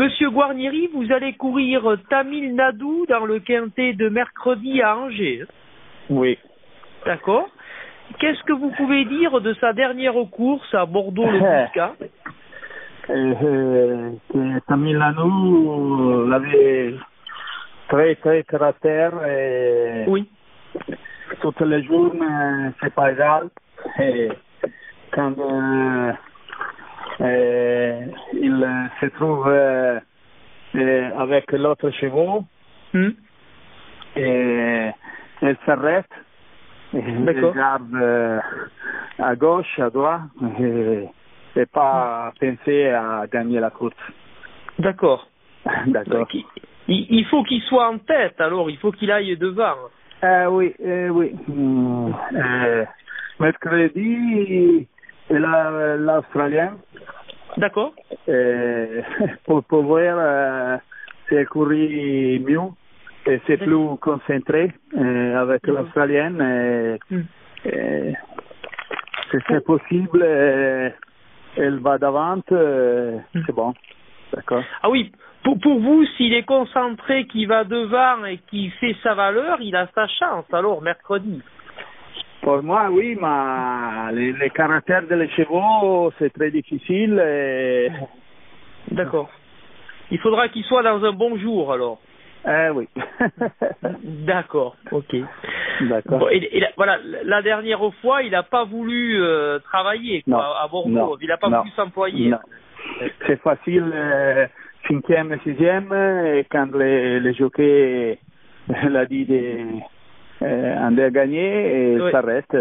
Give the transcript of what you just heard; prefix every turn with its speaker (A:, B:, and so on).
A: Monsieur Guarnieri, vous allez courir Tamil Nadu dans le quintet de mercredi à Angers.
B: Oui.
A: D'accord. Qu'est-ce que vous pouvez dire de sa dernière course à Bordeaux-le-Buscat
B: Euh, que Tamilano l'avait très très terre et
A: Oui.
B: tous les jours c'est pas égal et quand euh, euh, il se trouve euh, euh, avec l'autre chevaux
A: Hmm.
B: et elle s'arrête
A: D'accord.
B: regarde euh, à gauche, à droite et, et pas penser à gagner la course.
A: D'accord. Il, faut qu'il soit en tête, alors il faut qu'il aille devant.
B: Euh, oui, euh, oui. Euh, mercredi, l'Australien
A: D'accord
B: euh, pour pouvoir euh, se courir mieux et c'est plus concentré euh, avec
A: Mhm.
B: l'Australienne.
A: Hmm.
B: et si c'est possible, euh, elle va d'avant, euh,
A: Mhm.
B: c'est bon. D'accord.
A: Ah oui, pour, pour vous, s'il est concentré, qu'il va devant et qu'il fait sa valeur, il a sa chance, alors, mercredi.
B: Pour moi, oui, mais les, les caractères des chevaux, c'est très difficile. Et...
A: D'accord. Il faudra qu'il soit dans un bon jour, alors.
B: Eh oui.
A: D'accord, ok.
B: D'accord.
A: Bon, et, et la- voilà, la dernière fois, il n'a pas voulu euh, travailler quoi,
B: Non,
A: à Bordeaux.
B: non,
A: il n'a pas
B: non,
A: voulu s'employer.
B: C'est facile, euh, cinquième, sixième, et quand les, les jockeys l'a dit de, euh, doit gagner, et
A: Oui.
B: ça reste.